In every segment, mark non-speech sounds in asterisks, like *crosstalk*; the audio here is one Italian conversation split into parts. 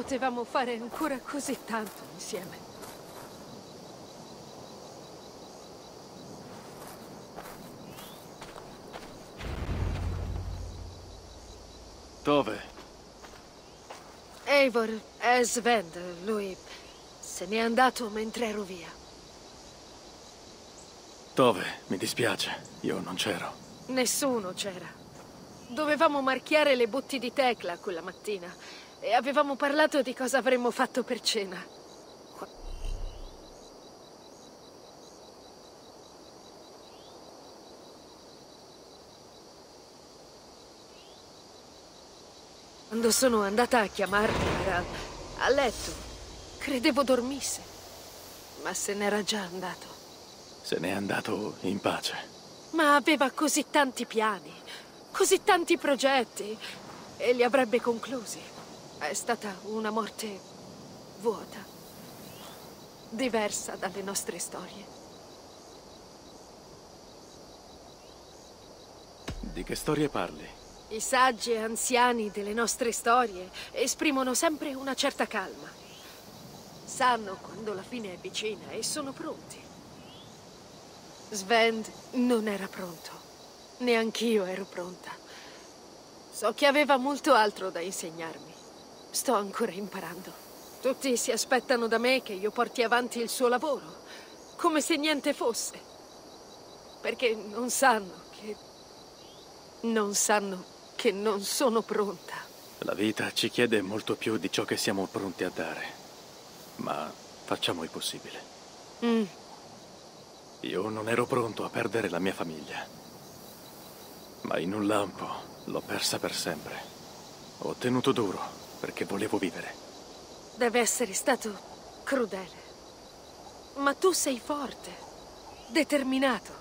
Potevamo fare ancora così tanto insieme. Dove? Eivor è Svend, lui se n'è andato mentre ero via. Dove? Mi dispiace, io non c'ero. Nessuno c'era. Dovevamo marchiare le botti di Tecla quella mattina e avevamo parlato di cosa avremmo fatto per cena. Quando sono andata a chiamarlo era a letto. Credevo dormisse, ma se n'era già andato. Se n'è andato in pace. Ma aveva così tanti piani, così tanti progetti, e li avrebbe conclusi. È stata una morte vuota, diversa dalle nostre storie. Di che storie parli? I saggi e anziani delle nostre storie esprimono sempre una certa calma. Sanno quando la fine è vicina e sono pronti. Svend non era pronto. Neanch'io ero pronta. So che aveva molto altro da insegnarmi. Sto ancora imparando. Tutti si aspettano da me che io porti avanti il suo lavoro, come se niente fosse. Perché non sanno che... Non sanno che non sono pronta. La vita ci chiede molto più di ciò che siamo pronti a dare. Ma facciamo il possibile. Mm. Io non ero pronto a perdere la mia famiglia. Ma in un lampo l'ho persa per sempre. Ho tenuto duro perché volevo vivere. Deve essere stato crudele. Ma tu sei forte, determinato.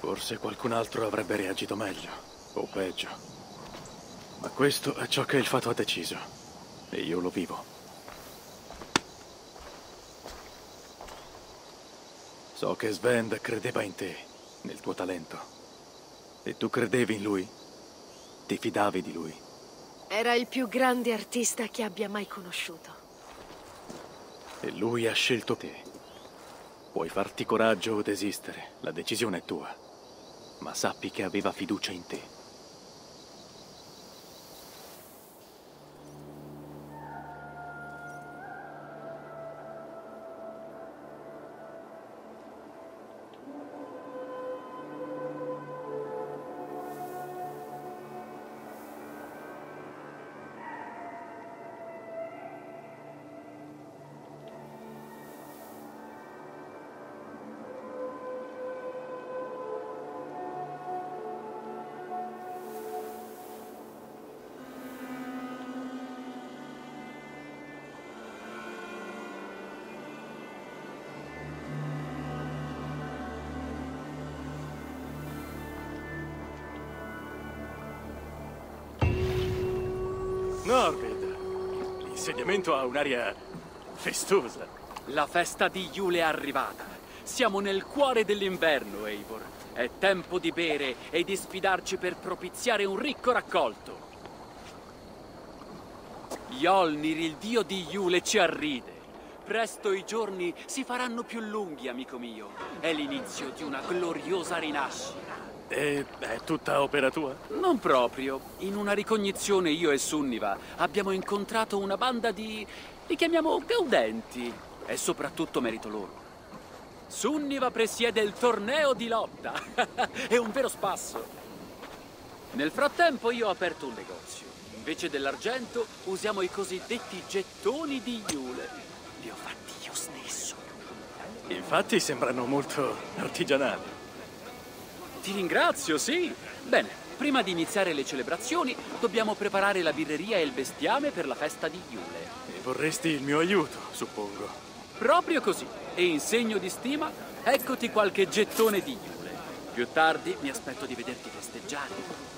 Forse qualcun altro avrebbe reagito meglio, o peggio. Ma questo è ciò che il fato ha deciso. E io lo vivo. So che Svend credeva in te, nel tuo talento. E tu credevi in lui? Ti fidavi di lui? Era il più grande artista che abbia mai conosciuto. E lui ha scelto te. Puoi farti coraggio o desistere, la decisione è tua. Ma sappi che aveva fiducia in te. Norvid, l'insediamento ha un'aria festosa. La festa di Yule è arrivata. Siamo nel cuore dell'inverno, Eivor. È tempo di bere e di sfidarci per propiziare un ricco raccolto. Yolnir, il dio di Yule, ci arride. Presto i giorni si faranno più lunghi, amico mio. È l'inizio di una gloriosa rinascita. E è tutta opera tua? Non proprio. In una ricognizione io e Sunniva abbiamo incontrato una banda di... li chiamiamo gaudenti. È soprattutto merito loro. Sunniva presiede il torneo di lotta. *laughs* È un vero spasso. Nel frattempo io ho aperto un negozio. Invece dell'argento usiamo i cosiddetti gettoni di Yule. Li ho fatti io stesso. Infatti sembrano molto artigianali. Ti ringrazio, sì. Bene, prima di iniziare le celebrazioni dobbiamo preparare la birreria e il bestiame per la festa di Yule. E vorresti il mio aiuto, suppongo. Proprio così. E in segno di stima, eccoti qualche gettone di Yule. Più tardi mi aspetto di vederti festeggiare.